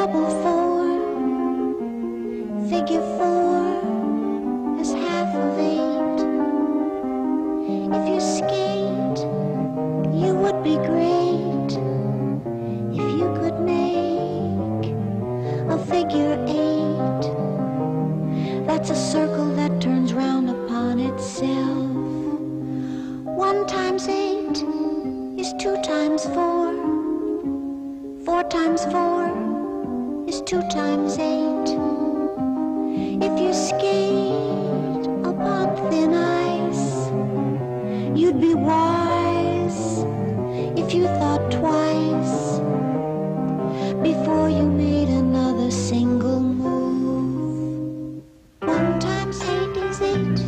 double four. Figure four is half of eight. If you skate, you would be great. If you could make a figure eight, that's a circle that turns round upon itself. One times eight is two times four. Four times four is two times eight. If you skate upon thin ice, you'd be wise if you thought twice before you made another single move. One times eight is eight.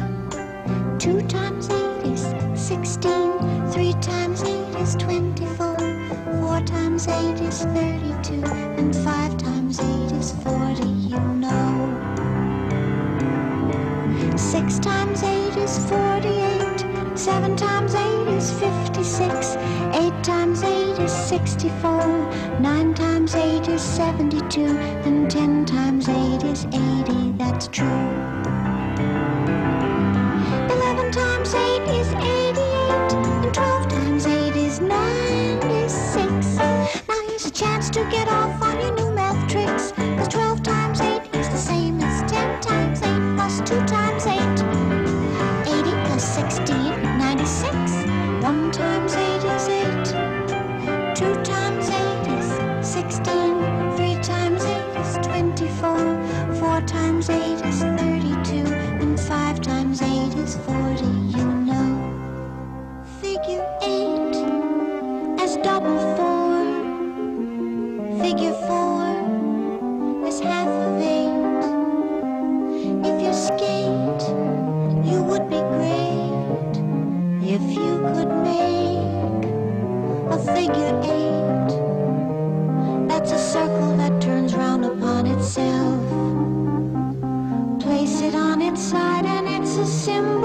Two times eight is sixteen. Three times eight is twenty-four. Times eight is thirty-two. And five times eight is forty, you know. Six times eight is forty-eight. Seven times eight is fifty-six. Eight times eight is sixty-four. Nine times eight is seventy-two. And ten times eight is eighty, that's true. 80 plus 16, 96. 1 times 8 is 8. 2 times 8 is 16. 3 times 8 is 24. 4 times 8 is 32. And 5 times 8 is 40, you know. Figure 8 as double 4. Figure 4 as half of 8. If you skate, you would be great if you could make a figure eight, that's a circle that turns round upon itself. Place it on its side and it's a symbol.